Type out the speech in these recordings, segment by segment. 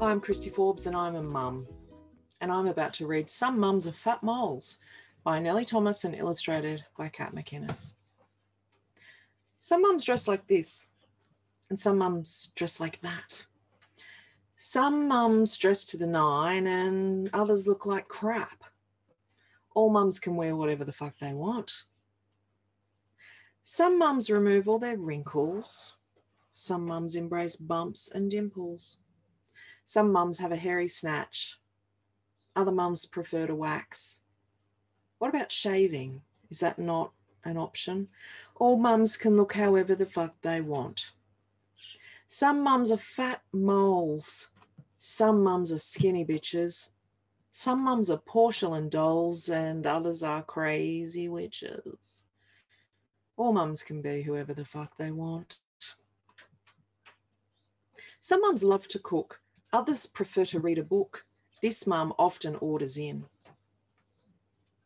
I'm Kristy Forbes and I'm a mum. And I'm about to read Some Mums Are Fat Molls by Nelly Thomas and illustrated by Cat MacInnes. Some mums dress like this, and some mums dress like that. Some mums dress to the nine, and others look like crap. All mums can wear whatever the fuck they want. Some mums remove all their wrinkles. Some mums embrace bumps and dimples. Some mums have a hairy snatch. Other mums prefer to wax. What about shaving? Is that not an option? All mums can look however the fuck they want. Some mums are fat molls. Some mums are skinny bitches. Some mums are porcelain dolls and others are crazy witches. All mums can be whoever the fuck they want. Some mums love to cook. Others prefer to read a book. This mum often orders in.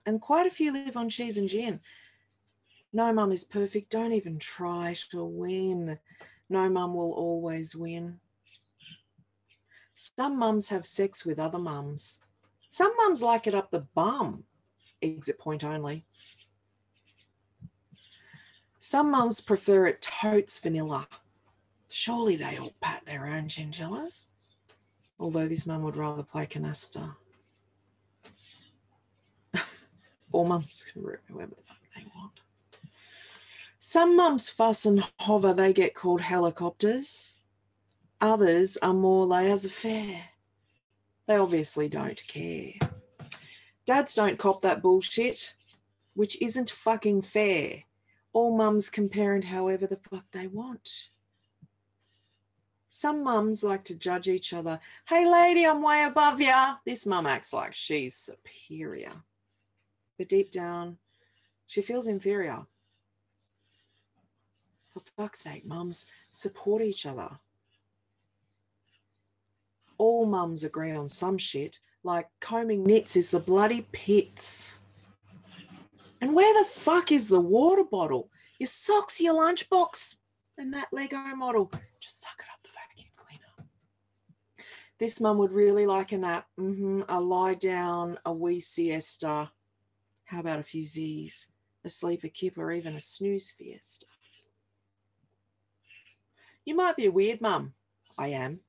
And quite a few live on cheese and gin. No mum is perfect. Don't even try to win. No mum will always win. Some mums have sex with other mums. Some mums like it up the bum. Exit point only. Some mums prefer it totes vanilla. Surely they all pat their own chinchillas. Although this mum would rather play canasta. All mums can root whoever the fuck they want. Some mums fuss and hover, they get called helicopters. Others are more laissez-faire. They obviously don't care. Dads don't cop that bullshit, which isn't fucking fair. All mums can parent however the fuck they want. Some mums like to judge each other. Hey, lady, I'm way above ya. This mum acts like she's superior. But deep down, she feels inferior. For fuck's sake, mums, support each other. All mums agree on some shit, like combing nits is the bloody pits. And where the fuck is the water bottle? Your socks, your lunchbox, and that Lego model. Just suck it up the vacuum cleaner. This mum would really like a nap, mm-hmm, a lie down, a wee siesta. How about a few Z's, a sleeper kip, or even a snooze fiesta? You might be a weird mum. I am.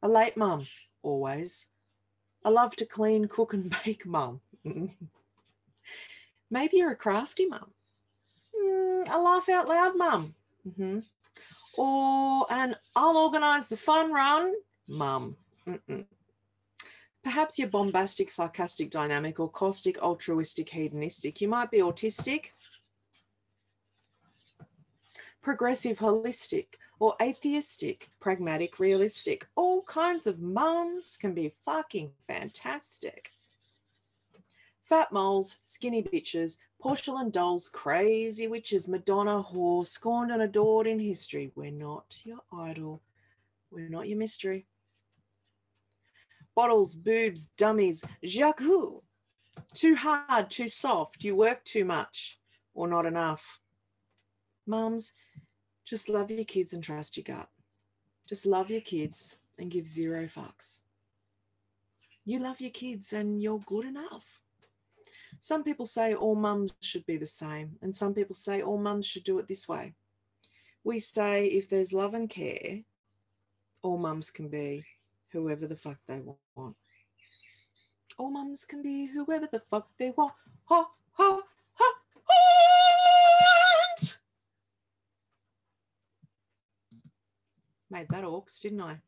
A late mum, always. I love to clean, cook, and bake mum. Maybe you're a crafty mum. Mm, a laugh out loud mum. Mm-hmm. Or an I'll organise the fun run mum. Mm-mm. Perhaps you're bombastic, sarcastic, dynamic, or caustic, altruistic, hedonistic. You might be autistic, progressive, holistic, or atheistic, pragmatic, realistic. All kinds of mums can be fucking fantastic. Fat molls, skinny bitches, porcelain dolls, crazy witches, Madonna, whore, scorned and adored in history. We're not your idol. We're not your mystery. Bottles, boobs, dummies, Jacques. Too hard, too soft, you work too much or not enough. Mums, just love your kids and trust your gut. Just love your kids and give zero fucks. You love your kids and you're good enough. Some people say all mums should be the same, and some people say all mums should do it this way. We say if there's love and care, all mums can be whoever the fuck they want. All mums can be whoever the fuck they want. Ha, ha, ha, Made that orcs, didn't I?